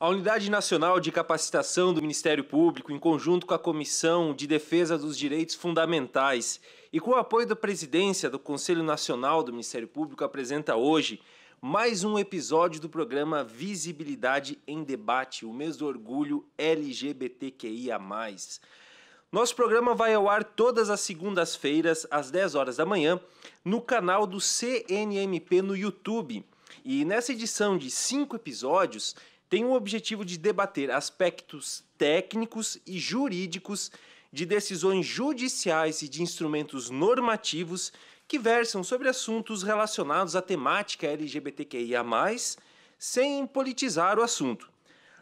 A Unidade Nacional de Capacitação do Ministério Público, em conjunto com a Comissão de Defesa dos Direitos Fundamentais e com o apoio da presidência do Conselho Nacional do Ministério Público, apresenta hoje mais um episódio do programa Visibilidade em Debate, o mês do orgulho LGBTQIA. Nosso programa vai ao ar todas as segundas-feiras, às 10 horas da manhã, no canal do CNMP no YouTube. E nessa edição de cinco episódios, tem o objetivo de debater aspectos técnicos e jurídicos de decisões judiciais e de instrumentos normativos que versam sobre assuntos relacionados à temática LGBTQIA, sem politizar o assunto.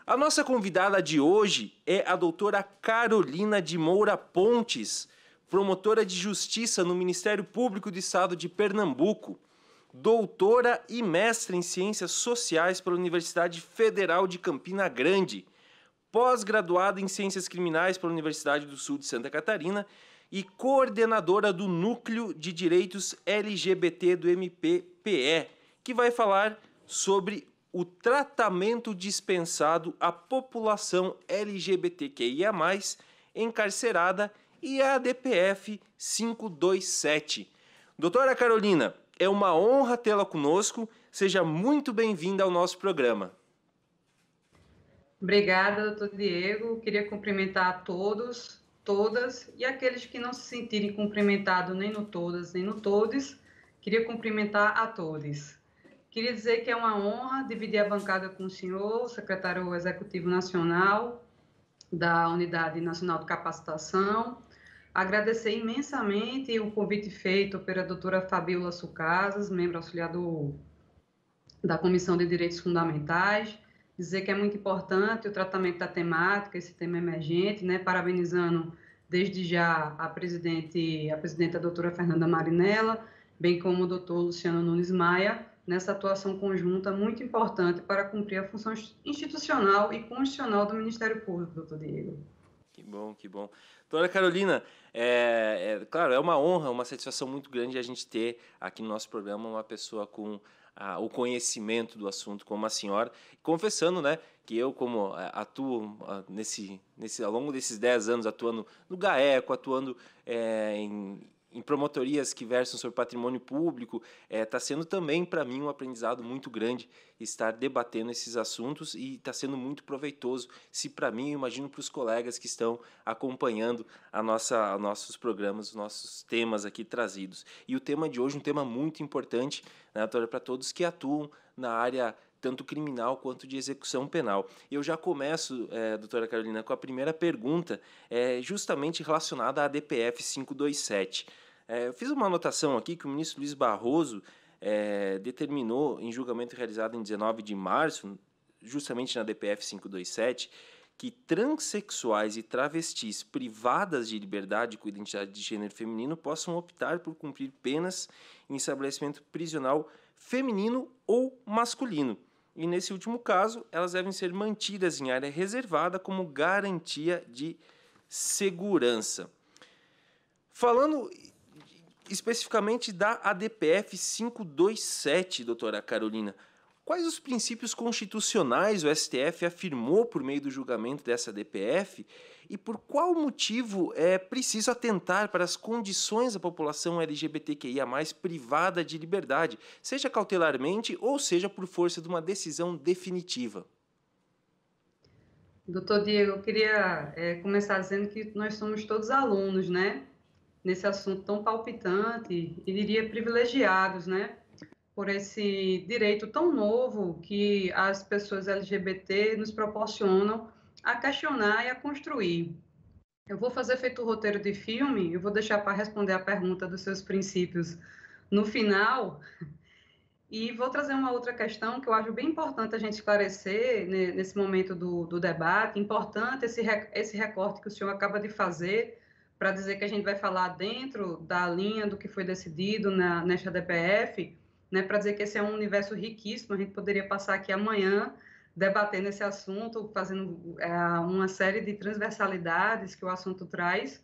A nossa convidada de hoje é a doutora Carolina de Moura Pontes, promotora de justiça no Ministério Público do Estado de Pernambuco doutora e mestre em Ciências Sociais pela Universidade Federal de Campina Grande, pós-graduada em Ciências Criminais pela Universidade do Sul de Santa Catarina e coordenadora do Núcleo de Direitos LGBT do MPPE, que vai falar sobre o tratamento dispensado à população LGBTQIA+, encarcerada e a ADPF 527. Doutora Carolina, é uma honra tê-la conosco. Seja muito bem-vinda ao nosso programa. Obrigada, doutor Diego. Queria cumprimentar a todos, todas e aqueles que não se sentirem cumprimentados nem no todas, nem no todos. Queria cumprimentar a todos. Queria dizer que é uma honra dividir a bancada com o senhor, secretário executivo nacional da Unidade Nacional de Capacitação, Agradecer imensamente o convite feito pela doutora Fabiola Sucasas, membro auxiliar do, da Comissão de Direitos Fundamentais, dizer que é muito importante o tratamento da temática, esse tema emergente, né, parabenizando desde já a presidente, a presidenta a doutora Fernanda Marinella, bem como o doutor Luciano Nunes Maia, nessa atuação conjunta muito importante para cumprir a função institucional e constitucional do Ministério Público, doutor Diego. Que bom, que bom. Doutora Carolina, é, é, claro, é uma honra, uma satisfação muito grande a gente ter aqui no nosso programa uma pessoa com o conhecimento do assunto como a senhora, confessando, né, que eu como atuo nesse, nesse ao longo desses 10 anos atuando no GAECO, atuando é, em em promotorias que versam sobre patrimônio público, está é, tá sendo também para mim um aprendizado muito grande estar debatendo esses assuntos e está sendo muito proveitoso. Se para mim, imagino para os colegas que estão acompanhando a nossa, nossos programas, os nossos temas aqui trazidos. E o tema de hoje, um tema muito importante, né, para todos que atuam na área tanto criminal quanto de execução penal. Eu já começo, é, doutora Carolina, com a primeira pergunta, é, justamente relacionada à DPF 527. É, eu fiz uma anotação aqui que o ministro Luiz Barroso é, determinou, em julgamento realizado em 19 de março, justamente na DPF 527, que transexuais e travestis privadas de liberdade com identidade de gênero feminino possam optar por cumprir penas em estabelecimento prisional feminino ou masculino. E nesse último caso, elas devem ser mantidas em área reservada como garantia de segurança. Falando especificamente da ADPF 527, doutora Carolina. Quais os princípios constitucionais o STF afirmou por meio do julgamento dessa ADPF e por qual motivo é preciso atentar para as condições da população LGBTQIA privada de liberdade, seja cautelarmente ou seja por força de uma decisão definitiva? Doutor Diego, eu queria é, começar dizendo que nós somos todos alunos, né? Nesse assunto tão palpitante e diria privilegiados, né? Por esse direito tão novo que as pessoas LGBT nos proporcionam a questionar e a construir. Eu vou fazer feito o roteiro de filme, eu vou deixar para responder a pergunta dos seus princípios no final, e vou trazer uma outra questão que eu acho bem importante a gente esclarecer nesse momento do, do debate, importante esse, esse recorte que o senhor acaba de fazer para dizer que a gente vai falar dentro da linha do que foi decidido na, nesta DPF, né, para dizer que esse é um universo riquíssimo, a gente poderia passar aqui amanhã debatendo esse assunto, fazendo é, uma série de transversalidades que o assunto traz,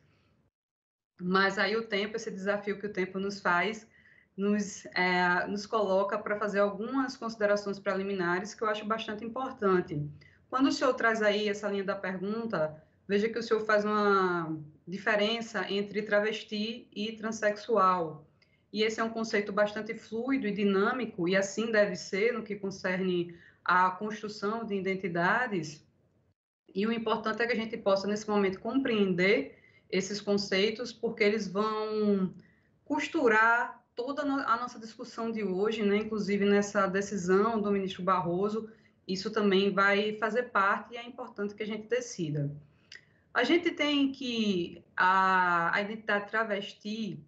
mas aí o tempo, esse desafio que o tempo nos faz, nos, é, nos coloca para fazer algumas considerações preliminares que eu acho bastante importante. quando o senhor traz aí essa linha da pergunta, veja que o senhor faz uma diferença entre travesti e transexual. E esse é um conceito bastante fluido e dinâmico, e assim deve ser no que concerne a construção de identidades. E o importante é que a gente possa, nesse momento, compreender esses conceitos, porque eles vão costurar toda a nossa discussão de hoje, né? inclusive nessa decisão do ministro Barroso, isso também vai fazer parte e é importante que a gente decida. A gente tem que a, a identidade travesti,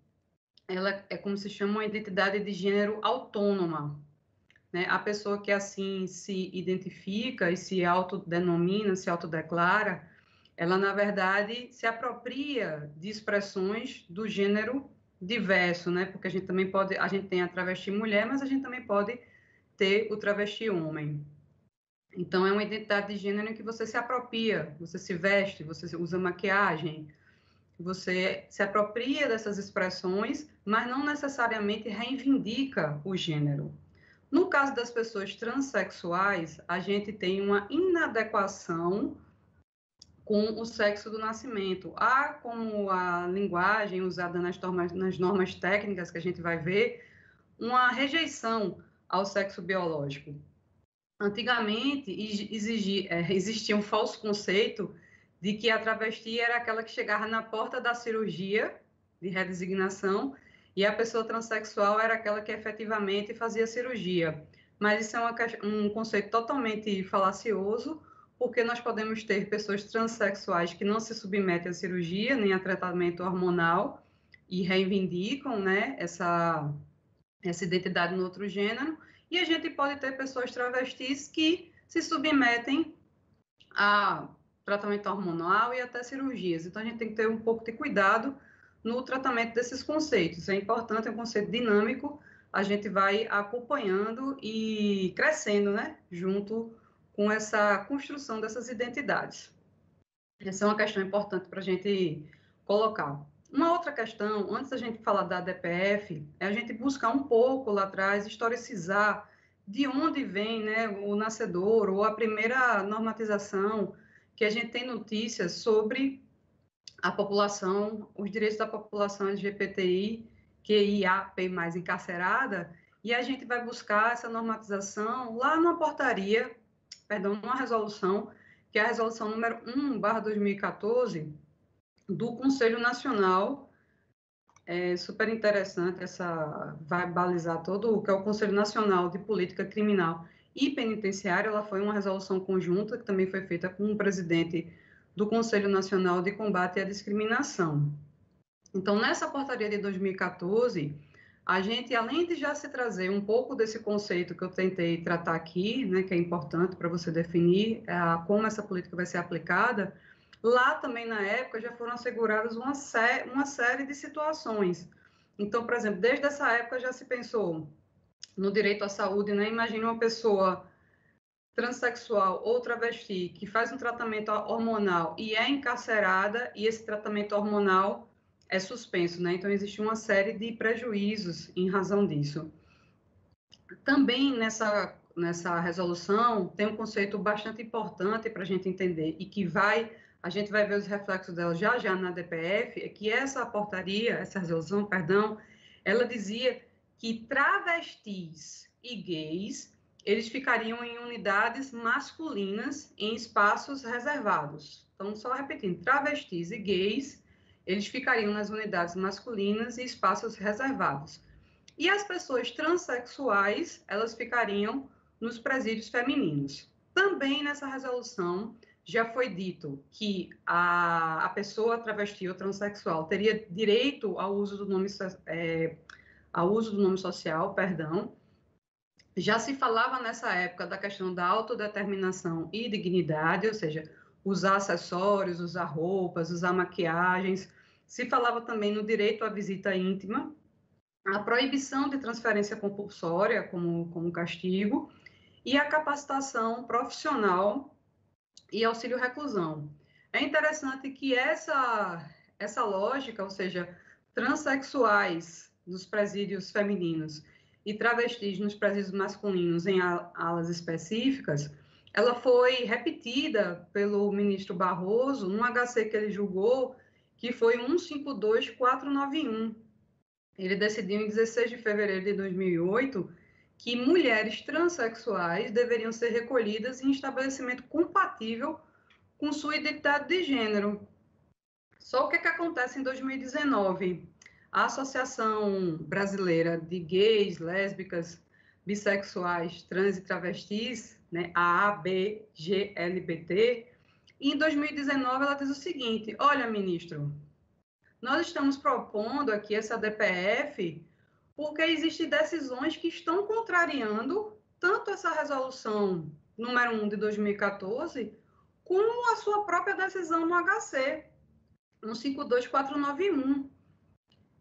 ela é como se chama uma identidade de gênero autônoma. Né? A pessoa que assim se identifica e se autodenomina, se autodeclara, ela na verdade se apropria de expressões do gênero diverso, né? Porque a gente também pode, a gente tem a travesti mulher, mas a gente também pode ter o travesti homem. Então, é uma identidade de gênero em que você se apropria, você se veste, você usa maquiagem, você se apropria dessas expressões, mas não necessariamente reivindica o gênero. No caso das pessoas transexuais, a gente tem uma inadequação com o sexo do nascimento. Há como a linguagem usada nas normas, nas normas técnicas que a gente vai ver, uma rejeição ao sexo biológico. Antigamente, exigi, é, existia um falso conceito de que a travesti era aquela que chegava na porta da cirurgia de redesignação e a pessoa transexual era aquela que efetivamente fazia cirurgia. Mas isso é uma, um conceito totalmente falacioso, porque nós podemos ter pessoas transexuais que não se submetem à cirurgia nem a tratamento hormonal e reivindicam né, essa, essa identidade no outro gênero, e a gente pode ter pessoas travestis que se submetem a tratamento hormonal e até cirurgias. Então, a gente tem que ter um pouco de cuidado no tratamento desses conceitos. É importante, é um conceito dinâmico, a gente vai acompanhando e crescendo, né, junto com essa construção dessas identidades. Essa é uma questão importante para a gente colocar. Uma outra questão, antes da gente falar da DPF, é a gente buscar um pouco lá atrás, historicizar de onde vem né, o nascedor ou a primeira normatização que a gente tem notícias sobre a população, os direitos da população LGBTI, QIAP+, encarcerada, e a gente vai buscar essa normatização lá numa portaria perdão, uma resolução, que é a resolução número 1, barra 2014, do Conselho Nacional, é super interessante essa, vai balizar todo o que é o Conselho Nacional de Política Criminal e Penitenciária, ela foi uma resolução conjunta, que também foi feita com o presidente do Conselho Nacional de Combate à Discriminação. Então, nessa portaria de 2014, a gente, além de já se trazer um pouco desse conceito que eu tentei tratar aqui, né, que é importante para você definir é, como essa política vai ser aplicada, lá também na época já foram asseguradas uma, sé uma série de situações. Então, por exemplo, desde essa época já se pensou no direito à saúde, né? Imagina uma pessoa transexual ou travesti que faz um tratamento hormonal e é encarcerada e esse tratamento hormonal é suspenso, né? Então, existe uma série de prejuízos em razão disso. Também nessa, nessa resolução tem um conceito bastante importante para a gente entender e que vai, a gente vai ver os reflexos dela já já na DPF, é que essa portaria, essa resolução, perdão, ela dizia que travestis e gays eles ficariam em unidades masculinas em espaços reservados. Então, só repetindo, travestis e gays eles ficariam nas unidades masculinas e espaços reservados. E as pessoas transexuais, elas ficariam nos presídios femininos. Também nessa resolução já foi dito que a, a pessoa travesti ou transexual teria direito ao uso do nome, é, ao uso do nome social, perdão. Já se falava nessa época da questão da autodeterminação e dignidade, ou seja, usar acessórios, usar roupas, usar maquiagens. Se falava também no direito à visita íntima, a proibição de transferência compulsória como, como castigo e a capacitação profissional e auxílio reclusão. É interessante que essa, essa lógica, ou seja, transexuais nos presídios femininos e travestis nos presídios masculinos em alas específicas, ela foi repetida pelo ministro Barroso num HC que ele julgou, que foi 152491. Ele decidiu em 16 de fevereiro de 2008 que mulheres transexuais deveriam ser recolhidas em estabelecimento compatível com sua identidade de gênero. Só o que, é que acontece em 2019? A Associação Brasileira de Gays, Lésbicas, Bissexuais, Trans e Travestis, né, a ABGLBT, em 2019 ela diz o seguinte: olha, ministro, nós estamos propondo aqui essa DPF porque existem decisões que estão contrariando tanto essa resolução número 1 de 2014, como a sua própria decisão no HC, 152491.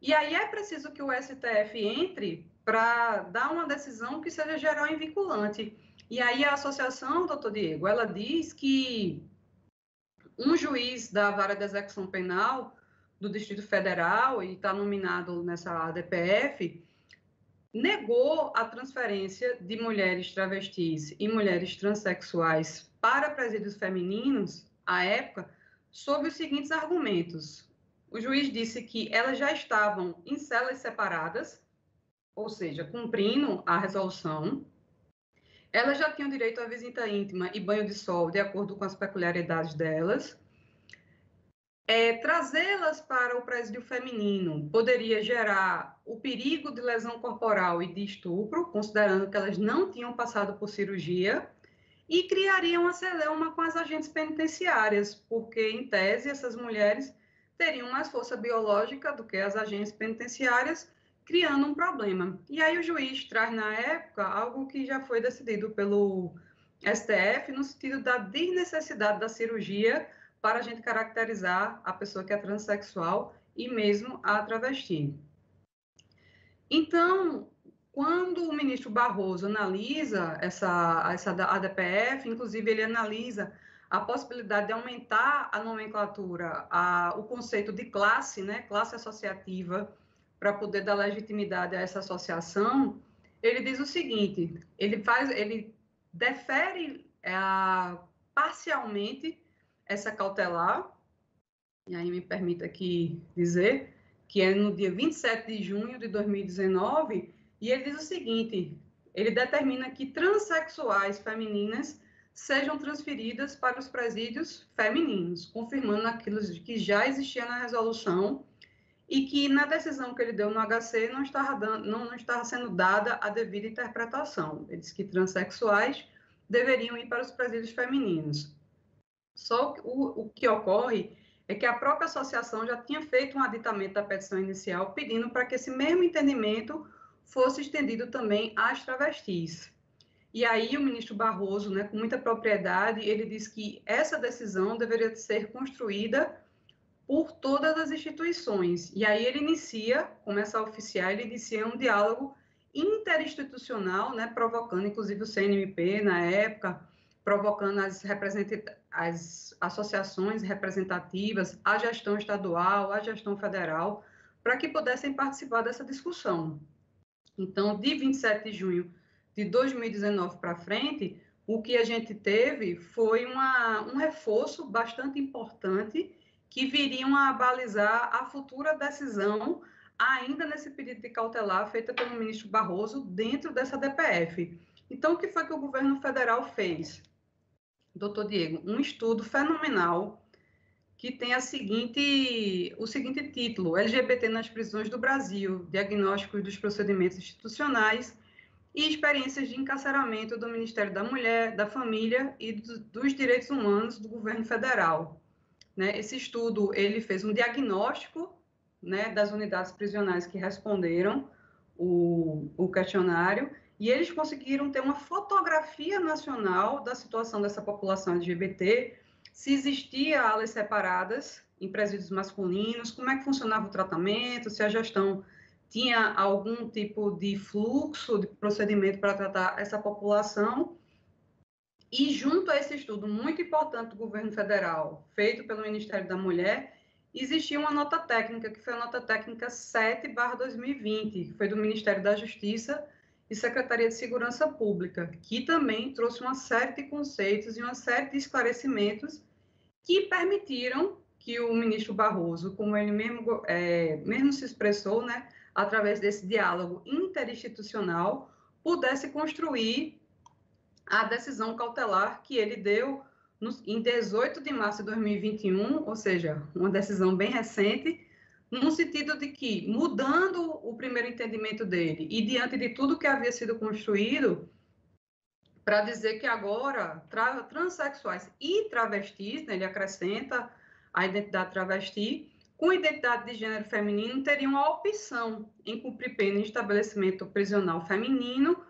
E aí é preciso que o STF entre para dar uma decisão que seja geral e vinculante. E aí a associação, doutor Diego, ela diz que um juiz da vara de execução penal do Distrito Federal e está nominado nessa ADPF, negou a transferência de mulheres travestis e mulheres transexuais para presídios femininos, à época, sob os seguintes argumentos. O juiz disse que elas já estavam em celas separadas, ou seja, cumprindo a resolução. Elas já tinham direito à visita íntima e banho de sol, de acordo com as peculiaridades delas. É, Trazê-las para o presídio feminino poderia gerar o perigo de lesão corporal e de estupro, considerando que elas não tinham passado por cirurgia, e criaria uma celeuma com as agentes penitenciárias, porque, em tese, essas mulheres teriam mais força biológica do que as agentes penitenciárias, criando um problema. E aí o juiz traz, na época, algo que já foi decidido pelo STF, no sentido da desnecessidade da cirurgia para a gente caracterizar a pessoa que é transexual e mesmo a travesti. Então, quando o ministro Barroso analisa essa, essa ADPF, inclusive ele analisa a possibilidade de aumentar a nomenclatura, a, o conceito de classe, né, classe associativa, para poder dar legitimidade a essa associação, ele diz o seguinte: ele faz, ele defere é, parcialmente essa cautelar, e aí me permita aqui dizer, que é no dia 27 de junho de 2019, e ele diz o seguinte: ele determina que transexuais femininas sejam transferidas para os presídios femininos, confirmando aquilo que já existia na resolução e que na decisão que ele deu no HC não estava, dando, não, não estava sendo dada a devida interpretação. Ele disse que transexuais deveriam ir para os presídios femininos. Só o, o que ocorre é que a própria associação já tinha feito um aditamento da petição inicial pedindo para que esse mesmo entendimento fosse estendido também às travestis. E aí o ministro Barroso, né, com muita propriedade, ele diz que essa decisão deveria ser construída por todas as instituições. E aí ele inicia, começa a oficiar, ele inicia um diálogo interinstitucional, né, provocando inclusive o CNMP na época, provocando as, as associações representativas, a gestão estadual, a gestão federal, para que pudessem participar dessa discussão. Então, de 27 de junho de 2019 para frente, o que a gente teve foi uma, um reforço bastante importante que viriam a balizar a futura decisão, ainda nesse pedido de cautelar feita pelo ministro Barroso dentro dessa DPF. Então, o que foi que o governo federal fez? Doutor Diego, um estudo fenomenal que tem a seguinte, o seguinte título: LGBT nas prisões do Brasil, diagnósticos dos procedimentos institucionais e experiências de encarceramento do Ministério da Mulher, da Família e dos Direitos Humanos do Governo Federal. Né? Esse estudo ele fez um diagnóstico né, das unidades prisionais que responderam o, o questionário e eles conseguiram ter uma fotografia nacional da situação dessa população LGBT, se existia alas separadas em presídios masculinos, como é que funcionava o tratamento, se a gestão tinha algum tipo de fluxo de procedimento para tratar essa população. E junto a esse estudo muito importante do governo federal, feito pelo Ministério da Mulher, existia uma nota técnica, que foi a nota técnica 7/2020, que foi do Ministério da Justiça, e Secretaria de Segurança Pública, que também trouxe uma série de conceitos e uma série de esclarecimentos que permitiram que o ministro Barroso, como ele mesmo, é, mesmo se expressou, né, através desse diálogo interinstitucional, pudesse construir a decisão cautelar que ele deu no, em 18 de março de 2021, ou seja, uma decisão bem recente, no sentido de que, mudando o primeiro entendimento dele e diante de tudo que havia sido construído, para dizer que agora tra transexuais e travestis, né, ele acrescenta a identidade travesti, com identidade de gênero feminino, teriam a opção em cumprir pena em estabelecimento prisional feminino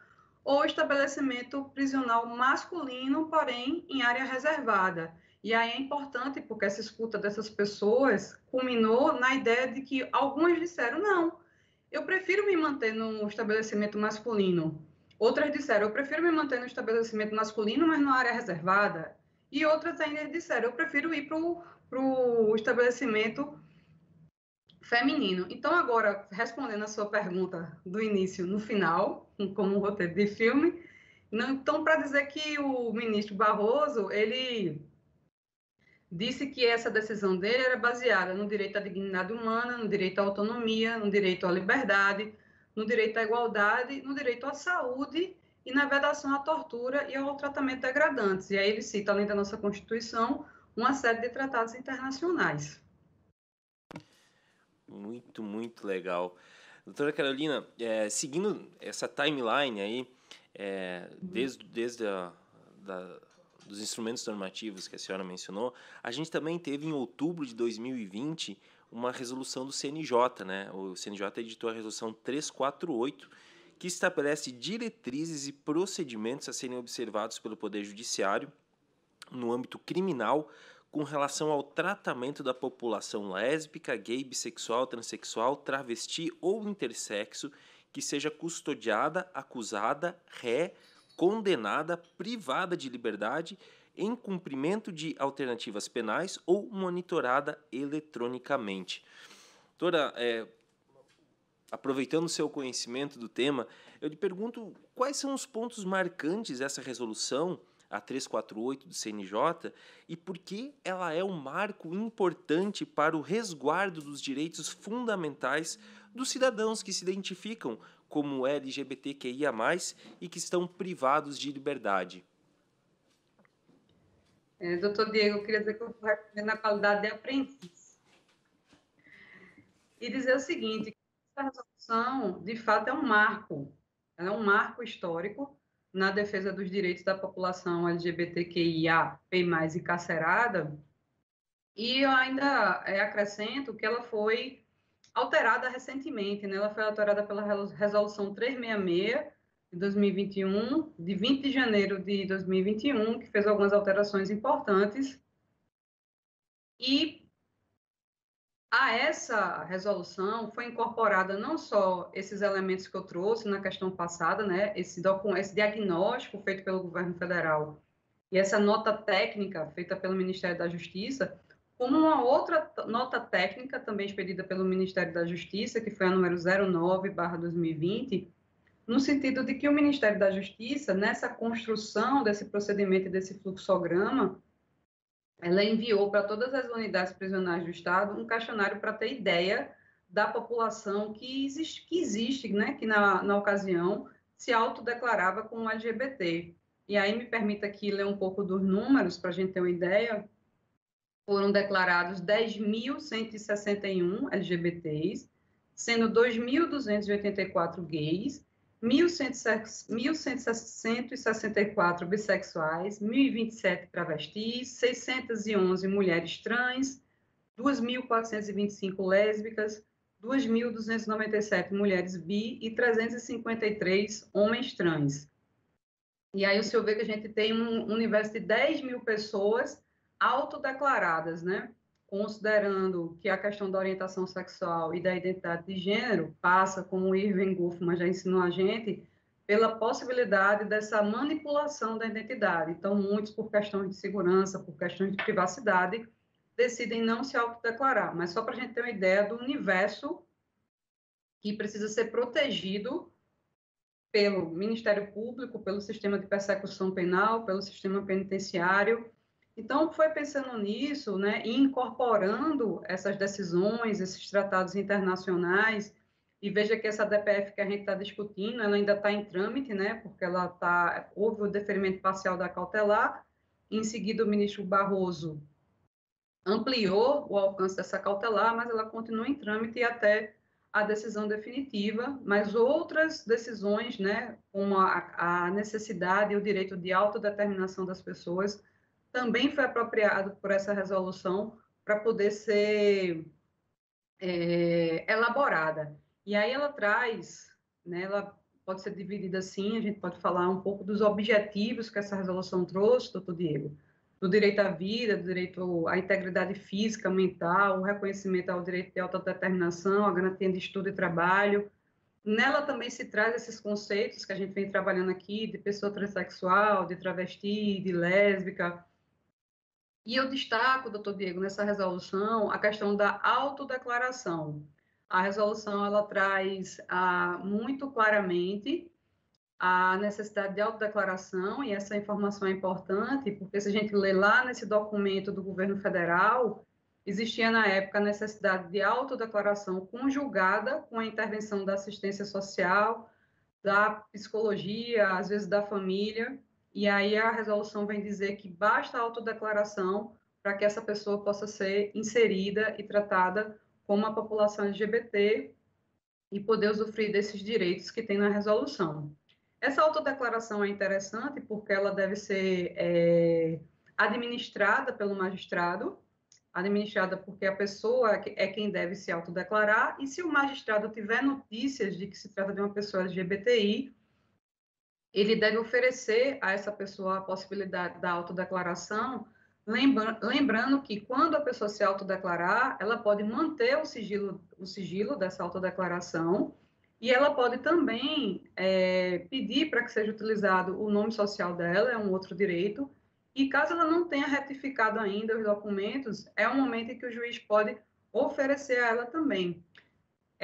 ou estabelecimento prisional masculino, porém em área reservada. E aí é importante, porque essa escuta dessas pessoas culminou na ideia de que algumas disseram: não, eu prefiro me manter no estabelecimento masculino. Outras disseram: eu prefiro me manter no estabelecimento masculino, mas na área reservada. E outras ainda disseram: eu prefiro ir para o estabelecimento feminino. Então, agora, respondendo a sua pergunta do início no final, como um roteiro de filme, então, para dizer que o ministro Barroso, ele disse que essa decisão dele era baseada no direito à dignidade humana, no direito à autonomia, no direito à liberdade, no direito à igualdade, no direito à saúde e na vedação à tortura e ao tratamento degradantes. E aí ele cita, além da nossa Constituição, uma série de tratados internacionais. Muito, muito legal. Doutora Carolina, é, seguindo essa timeline aí, é, desde, desde a, da, dos instrumentos normativos que a senhora mencionou, a gente também teve em outubro de 2020 uma resolução do CNJ, né? O CNJ editou a resolução 348, que estabelece diretrizes e procedimentos a serem observados pelo Poder Judiciário no âmbito criminal com relação ao tratamento da população lésbica, gay, bissexual, transexual, travesti ou intersexo que seja custodiada, acusada, ré, condenada, privada de liberdade, em cumprimento de alternativas penais ou monitorada eletronicamente. Doutora, é, aproveitando o seu conhecimento do tema, eu lhe pergunto quais são os pontos marcantes dessa resolução a 348 do CNJ, e por que ela é um marco importante para o resguardo dos direitos fundamentais dos cidadãos que se identificam como LGBTQIA+, e que estão privados de liberdade. É, doutor Diego, eu queria dizer que eu vou responder na qualidade de aprendiz. E dizer o seguinte, essa resolução, de fato, é um marco, é um marco histórico na defesa dos direitos da população LGBTQIA, P+, e carcerada, e eu ainda é, acrescento que ela foi alterada recentemente, né? ela foi alterada pela Resolução 366 de 2021, de 20 de janeiro de 2021, que fez algumas alterações importantes, e a essa resolução foi incorporada não só esses elementos que eu trouxe na questão passada, né, esse, esse diagnóstico feito pelo governo federal e essa nota técnica feita pelo Ministério da Justiça, como uma outra nota técnica também expedida pelo Ministério da Justiça, que foi a número 09/2020, no sentido de que o Ministério da Justiça, nessa construção desse procedimento e desse fluxograma, ela enviou para todas as unidades prisionais do Estado um questionário para ter ideia da população que existe, que, existe, né, que na, na ocasião se autodeclarava como LGBT. E aí me permita aqui ler um pouco dos números para a gente ter uma ideia. Foram declarados 10.161 LGBTs, sendo 2.284 gays 1.164 bissexuais, 1.027 travestis, 611 mulheres trans, 2.425 lésbicas, 2.297 mulheres bi e 353 homens trans. E aí o senhor vê que a gente tem um universo de 10 mil pessoas autodeclaradas, né? considerando que a questão da orientação sexual e da identidade de gênero passa, como o Irving Goffman já ensinou a gente, pela possibilidade dessa manipulação da identidade. Então, muitos, por questões de segurança, por questões de privacidade, decidem não se autodeclarar. Mas só para a gente ter uma ideia do universo que precisa ser protegido pelo Ministério Público, pelo sistema de persecução penal, pelo sistema penitenciário. Então, foi pensando nisso, né, incorporando essas decisões, esses tratados internacionais, e veja que essa DPF que a gente está discutindo, ela ainda está em trâmite, né, porque ela tá, houve o deferimento parcial da cautelar, em seguida o ministro Barroso ampliou o alcance dessa cautelar, mas ela continua em trâmite até a decisão definitiva, mas outras decisões, né, como a, a necessidade e o direito de autodeterminação das pessoas, também foi apropriado por essa resolução para poder ser é, elaborada. E aí ela traz, né, ela pode ser dividida assim, a gente pode falar um pouco dos objetivos que essa resolução trouxe, doutor Diego, do direito à vida, do direito à integridade física, mental, o reconhecimento ao direito de autodeterminação, a garantia de estudo e trabalho. Nela também se traz esses conceitos que a gente vem trabalhando aqui, de pessoa transexual, de travesti, de lésbica. E eu destaco, doutor Diego, nessa resolução, a questão da autodeclaração. A resolução, ela traz ah, muito claramente a necessidade de autodeclaração, e essa informação é importante, porque se a gente lê lá nesse documento do governo federal, existia na época a necessidade de autodeclaração conjugada com a intervenção da assistência social, da psicologia, às vezes da família, e aí a resolução vem dizer que basta a autodeclaração para que essa pessoa possa ser inserida e tratada como uma população LGBT e poder usufruir desses direitos que tem na resolução. Essa autodeclaração é interessante porque ela deve ser é, administrada pelo magistrado, administrada porque a pessoa é quem deve se autodeclarar, e se o magistrado tiver notícias de que se trata de uma pessoa LGBTI, ele deve oferecer a essa pessoa a possibilidade da autodeclaração, lembrando que quando a pessoa se autodeclarar, ela pode manter o sigilo, o sigilo dessa autodeclaração, e ela pode também é, pedir para que seja utilizado o nome social dela, é um outro direito. E caso ela não tenha retificado ainda os documentos, é um momento em que o juiz pode oferecer a ela também.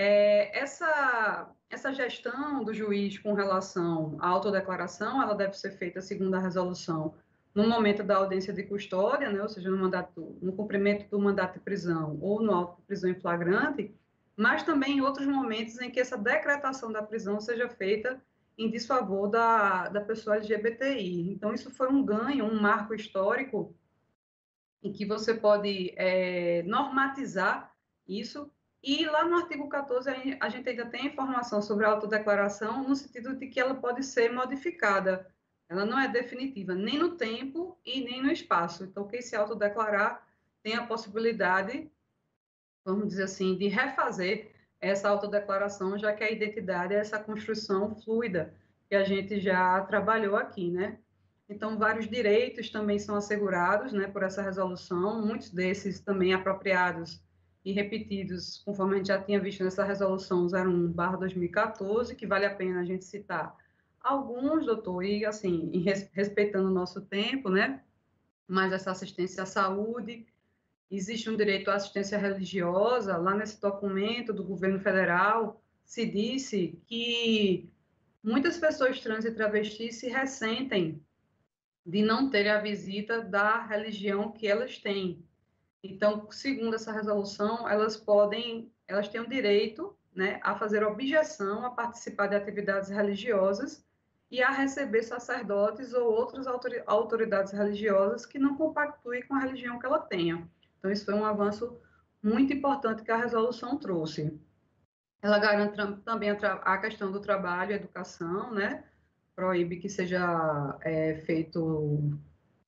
É, essa, essa gestão do juiz com relação à autodeclaração, ela deve ser feita segundo a resolução no momento da audiência de custódia, né, ou seja, no, mandato, no cumprimento do mandato de prisão ou no auto de prisão em flagrante, mas também em outros momentos em que essa decretação da prisão seja feita em desfavor da, da pessoa LGBTI. Então, isso foi um ganho, um marco histórico em que você pode é, normatizar isso. E lá no artigo 14, a gente ainda tem informação sobre a autodeclaração, no sentido de que ela pode ser modificada. Ela não é definitiva, nem no tempo e nem no espaço. Então, quem se autodeclarar tem a possibilidade vamos dizer assim, de refazer essa autodeclaração, já que a identidade é essa construção fluida que a gente já trabalhou aqui, né? Então, vários direitos também são assegurados, né, por essa resolução, muitos desses também apropriados e repetidos, conforme a gente já tinha visto nessa resolução 01/2014, que vale a pena a gente citar alguns, doutor, e assim, respeitando o nosso tempo, né? Mas essa assistência à saúde, existe um direito à assistência religiosa, lá nesse documento do governo federal, se disse que muitas pessoas trans e travestis se ressentem de não terem a visita da religião que elas têm. Então, segundo essa resolução, elas podem, elas têm o direito né, a fazer objeção a participar de atividades religiosas e a receber sacerdotes ou outras autoridades religiosas que não compactuem com a religião que ela tenha. Então, isso foi um avanço muito importante que a resolução trouxe. Ela garante também a, questão do trabalho e educação, né? Proíbe que seja é, feito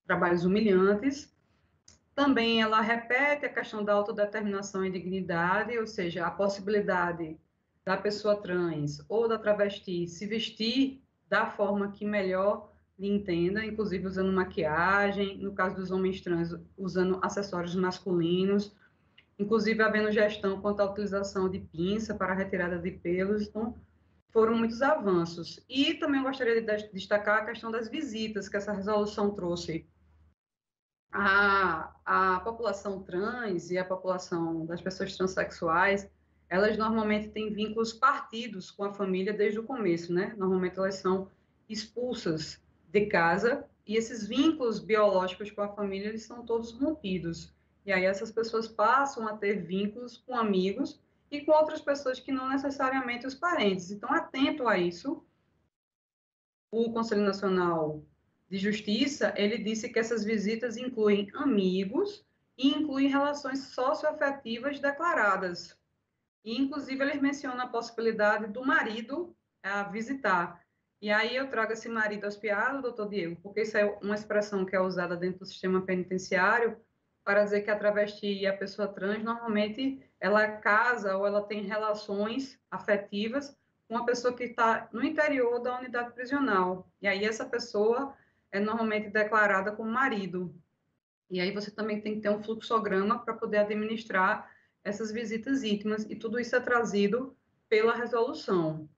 trabalhos humilhantes. Também ela repete a questão da autodeterminação e dignidade, ou seja, a possibilidade da pessoa trans ou da travesti se vestir da forma que melhor lhe entenda, inclusive usando maquiagem, no caso dos homens trans, usando acessórios masculinos, inclusive havendo gestão quanto à utilização de pinça para retirada de pelos, então foram muitos avanços. E também gostaria de destacar a questão das visitas que essa resolução trouxe. A, a população trans e a população das pessoas transexuais, elas normalmente têm vínculos partidos com a família desde o começo, né? Normalmente elas são expulsas de casa e esses vínculos biológicos com a família eles são todos rompidos. E aí essas pessoas passam a ter vínculos com amigos e com outras pessoas que não necessariamente os parentes. Então, atento a isso. O Conselho Nacional de Justiça, ele disse que essas visitas incluem amigos e incluem relações socioafetivas declaradas. E, inclusive, eles mencionam a possibilidade do marido a visitar. E aí eu trago esse marido aspiado, doutor Diego, porque isso é uma expressão que é usada dentro do sistema penitenciário para dizer que a travesti e a pessoa trans, normalmente, ela casa ou ela tem relações afetivas com uma pessoa que está no interior da unidade prisional. E aí essa pessoa é normalmente declarada como marido. E aí você também tem que ter um fluxograma para poder administrar essas visitas íntimas, e tudo isso é trazido pela resolução.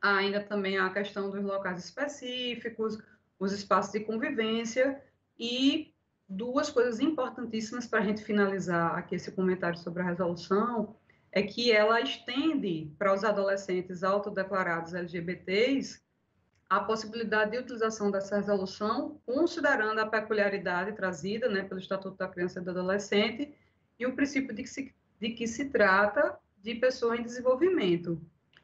Há ainda também a questão dos locais específicos, os espaços de convivência e duas coisas importantíssimas para a gente finalizar aqui esse comentário sobre a resolução é que ela estende para os adolescentes autodeclarados LGBTs a possibilidade de utilização dessa resolução, considerando a peculiaridade trazida né, pelo Estatuto da Criança e do Adolescente e o princípio de que se, de que se trata de pessoa em desenvolvimento.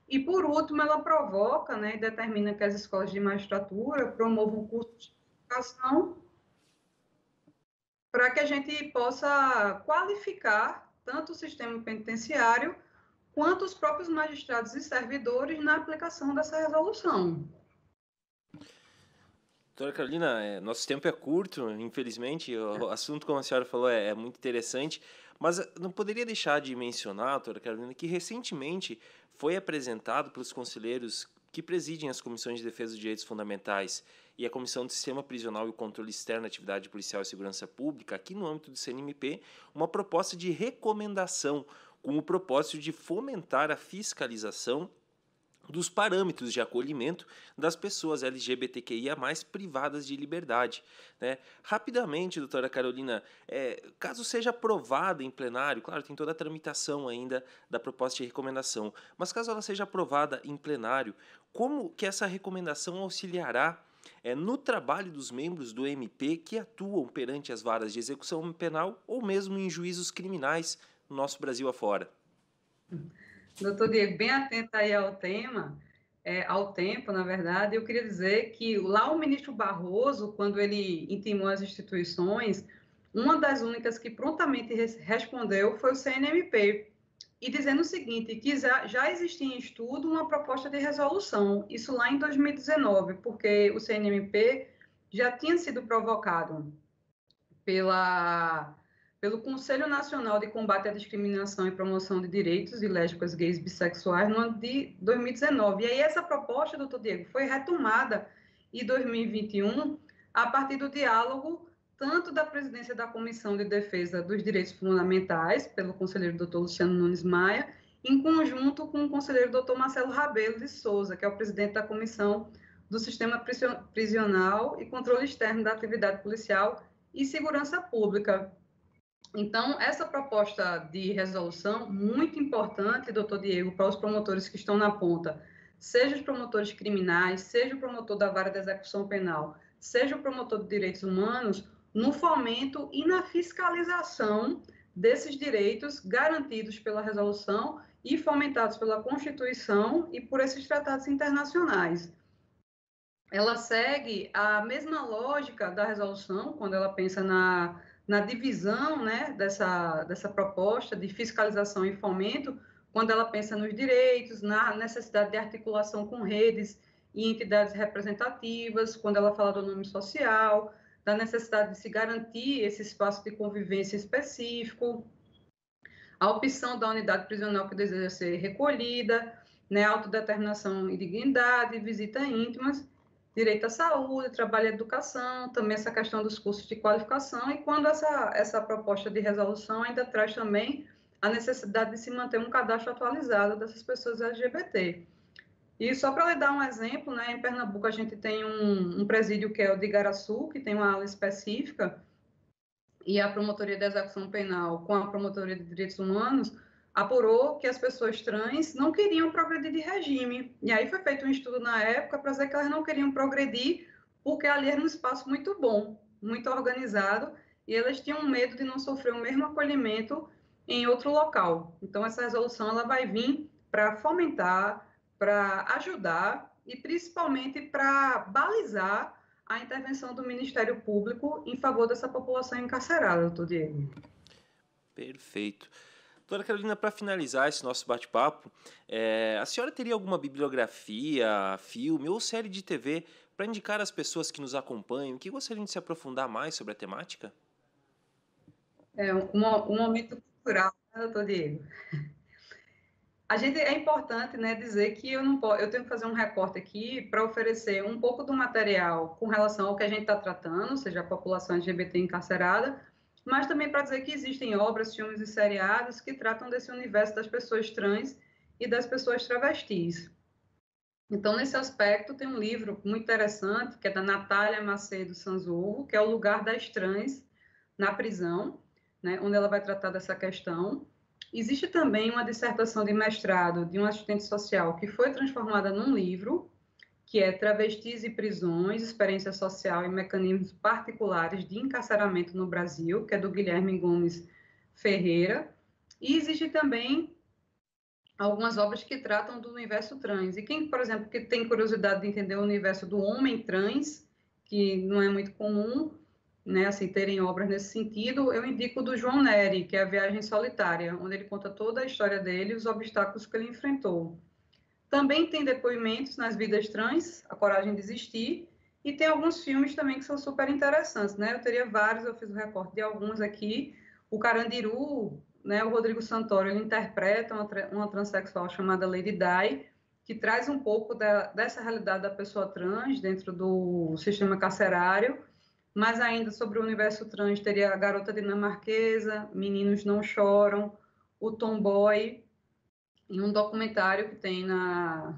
E, por último, ela provoca né, e determina que as escolas de magistratura promovam cursos de educação para que a gente possa qualificar tanto o sistema penitenciário quanto os próprios magistrados e servidores na aplicação dessa resolução. Doutora Carolina, é, nosso tempo é curto, infelizmente. O assunto, como a senhora falou, é, é muito interessante. Mas não poderia deixar de mencionar, doutora Carolina, que recentemente foi apresentado pelos conselheiros que presidem as comissões de defesa dos direitos fundamentais e a Comissão do Sistema Prisional e Controle Externo da Atividade Policial e Segurança Pública, aqui no âmbito do CNMP, uma proposta de recomendação com o propósito de fomentar a fiscalização dos parâmetros de acolhimento das pessoas LGBTQIA privadas de liberdade. Né? Rapidamente, doutora Carolina, é, caso seja aprovada em plenário, claro, tem toda a tramitação ainda da proposta de recomendação, mas caso ela seja aprovada em plenário, como que essa recomendação auxiliará é, no trabalho dos membros do MP que atuam perante as varas de execução penal ou mesmo em juízos criminais no nosso Brasil afora? Doutor Diego, bem atento aí ao tema, é, ao tempo, na verdade, eu queria dizer que lá o ministro Barroso, quando ele intimou as instituições, uma das únicas que prontamente respondeu foi o CNMP, e dizendo o seguinte, que já, já existia em estudo uma proposta de resolução, isso lá em 2019, porque o CNMP já tinha sido provocado pela pelo Conselho Nacional de Combate à Discriminação e Promoção de Direitos de Lésbicas, Gays e Bissexuais no ano de 2019. E aí essa proposta, doutor Diego, foi retomada em 2021 a partir do diálogo tanto da presidência da Comissão de Defesa dos Direitos Fundamentais, pelo conselheiro doutor Luciano Nunes Maia, em conjunto com o conselheiro doutor Marcelo Rabelo de Souza, que é o presidente da Comissão do Sistema Prisional e Controle Externo da Atividade Policial e Segurança Pública, então, essa proposta de resolução, muito importante, doutor Diego, para os promotores que estão na ponta, seja os promotores criminais, seja o promotor da vara de execução penal, seja o promotor de direitos humanos, no fomento e na fiscalização desses direitos garantidos pela resolução e fomentados pela Constituição e por esses tratados internacionais. Ela segue a mesma lógica da resolução, quando ela pensa na na divisão né, dessa, dessa proposta de fiscalização e fomento, quando ela pensa nos direitos, na necessidade de articulação com redes e entidades representativas, quando ela fala do nome social, da necessidade de se garantir esse espaço de convivência específico, a opção da unidade prisional que deseja ser recolhida, né, autodeterminação e dignidade, visita íntimas, direito à saúde, trabalho e educação, também essa questão dos cursos de qualificação, e quando essa, essa proposta de resolução ainda traz também a necessidade de se manter um cadastro atualizado dessas pessoas LGBT. E só para lhe dar um exemplo, né, em Pernambuco a gente tem um, um presídio que é o de Igaraçu, que tem uma aula específica, e a Promotoria de Execução Penal com a Promotoria de Direitos Humanos apurou que as pessoas trans não queriam progredir de regime. E aí foi feito um estudo na época para dizer que elas não queriam progredir porque ali era um espaço muito bom, muito organizado, e elas tinham medo de não sofrer o mesmo acolhimento em outro local. Então, essa resolução ela vai vir para fomentar, para ajudar e principalmente para balizar a intervenção do Ministério Público em favor dessa população encarcerada, doutor Diego. Perfeito. Doutora Carolina, para finalizar esse nosso bate-papo, é, a senhora teria alguma bibliografia, filme ou série de TV para indicar às pessoas que nos acompanham que gostariam de se aprofundar mais sobre a temática? É um, momento cultural, né, doutor Diego? A gente é importante, né, dizer que eu não posso, eu tenho que fazer um recorte aqui para oferecer um pouco do material com relação ao que a gente está tratando, ou seja, a população LGBT encarcerada, mas também para dizer que existem obras, filmes e seriados que tratam desse universo das pessoas trans e das pessoas travestis. Então, nesse aspecto, tem um livro muito interessante, que é da Natália Macedo Sanzurro, que é O Lugar das Trans na Prisão, né, onde ela vai tratar dessa questão. Existe também uma dissertação de mestrado de um assistente social que foi transformada num livro, que é Travestis e Prisões, Experiência Social e Mecanismos Particulares de Encarceramento no Brasil, que é do Guilherme Gomes Ferreira. E existe também algumas obras que tratam do universo trans. E quem, por exemplo, que tem curiosidade de entender o universo do homem trans, que não é muito comum, né, assim, terem obras nesse sentido, eu indico do João Neri, que é a Viagem Solitária, onde ele conta toda a história dele e os obstáculos que ele enfrentou. Também tem depoimentos nas vidas trans, A Coragem de Existir, e tem alguns filmes também que são super interessantes, né? Eu teria vários, eu fiz o um recorte de alguns aqui. O Carandiru, né, o Rodrigo Santoro, ele interpreta uma, uma transexual chamada Lady Di, que traz um pouco da, dessa realidade da pessoa trans dentro do sistema carcerário, mas ainda sobre o universo trans teria a Garota Dinamarquesa, Meninos Não Choram, o Tomboy, e um documentário que tem na,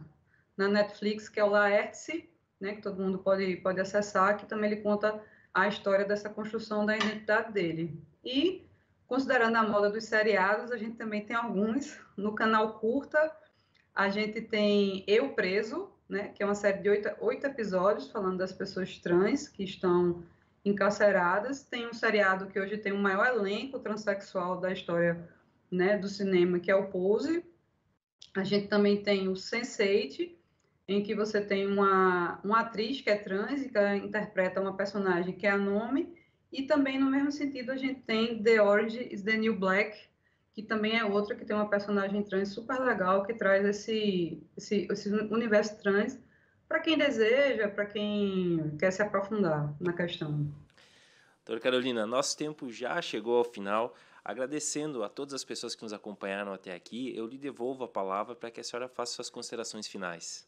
na Netflix, que é o Laerce, né, que todo mundo pode, pode acessar, que também ele conta a história dessa construção da identidade dele. E, considerando a moda dos seriados, a gente também tem alguns. No canal Curta, a gente tem Eu Preso, né, que é uma série de oito, oito episódios falando das pessoas trans que estão encarceradas. Tem um seriado que hoje tem o maior elenco transexual da história né, do cinema, que é o Pose, a gente também tem o Sense8, em que você tem uma, uma atriz que é trans e que interpreta uma personagem que é a Nome, e também no mesmo sentido a gente tem The Orange is the New Black, que também é outra que tem uma personagem trans super legal que traz esse, esse, esse universo trans para quem deseja, para quem quer se aprofundar na questão. Doutora Carolina, nosso tempo já chegou ao final. Agradecendo a todas as pessoas que nos acompanharam até aqui, eu lhe devolvo a palavra para que a senhora faça suas considerações finais.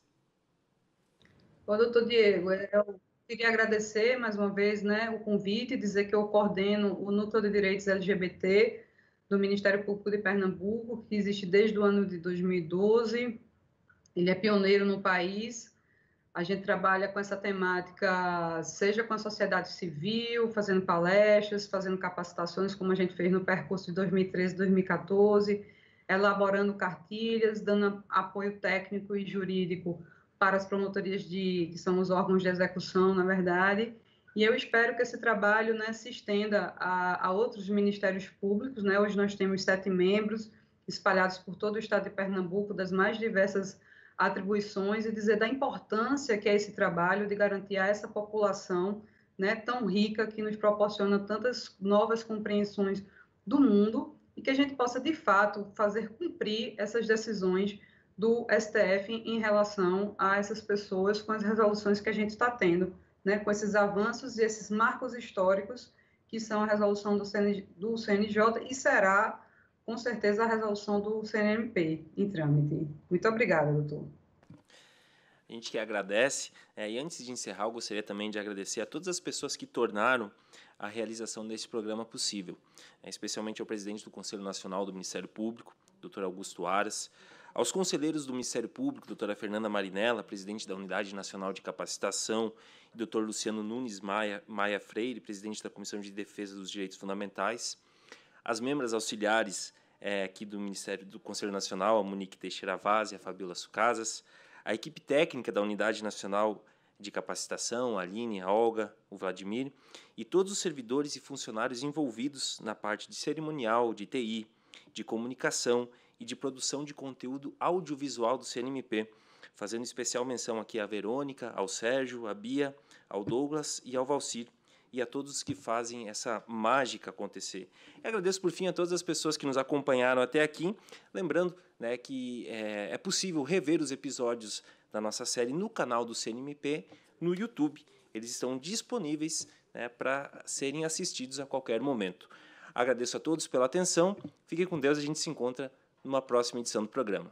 Ô, doutor Diego, eu queria agradecer mais uma vez né, o convite, dizer que eu coordeno o Núcleo de Direitos LGBT do Ministério Público de Pernambuco, que existe desde o ano de 2012. Ele é pioneiro no país a gente trabalha com essa temática, seja com a sociedade civil, fazendo palestras, fazendo capacitações, como a gente fez no percurso de 2013 2014, elaborando cartilhas, dando apoio técnico e jurídico para as promotorias de, que são os órgãos de execução, na verdade, e eu espero que esse trabalho né, se estenda a, a outros ministérios públicos. Né? Hoje nós temos sete membros espalhados por todo o estado de Pernambuco, das mais diversas atribuições e dizer da importância que é esse trabalho de garantir a essa população né, tão rica que nos proporciona tantas novas compreensões do mundo e que a gente possa, de fato, fazer cumprir essas decisões do STF em relação a essas pessoas com as resoluções que a gente está tendo, né, com esses avanços e esses marcos históricos que são a resolução do, CN, do CNJ e será com certeza, a resolução do CNMP em trâmite. Muito obrigada, doutor. A gente que agradece. É, e antes de encerrar, eu gostaria também de agradecer a todas as pessoas que tornaram a realização desse programa possível, é, especialmente ao presidente do Conselho Nacional do Ministério Público, doutor Augusto Aras, aos conselheiros do Ministério Público, doutora Fernanda Marinella, presidente da Unidade Nacional de Capacitação, e doutor Luciano Nunes Maia, Maia Freire, presidente da Comissão de Defesa dos Direitos Fundamentais, as membros auxiliares é, aqui do Ministério do Conselho Nacional, a Monique Teixeira Vaz e a Fabiola Sucasas, a equipe técnica da Unidade Nacional de Capacitação, a Aline, a Olga, o Vladimir, e todos os servidores e funcionários envolvidos na parte de cerimonial, de TI, de comunicação e de produção de conteúdo audiovisual do CNMP, fazendo especial menção aqui à Verônica, ao Sérgio, à Bia, ao Douglas e ao Valcir, e a todos que fazem essa mágica acontecer. E agradeço por fim a todas as pessoas que nos acompanharam até aqui, lembrando né, que é, é possível rever os episódios da nossa série no canal do CNMP no YouTube. Eles estão disponíveis né, para serem assistidos a qualquer momento. Agradeço a todos pela atenção, fiquem com Deus, a gente se encontra numa próxima edição do programa.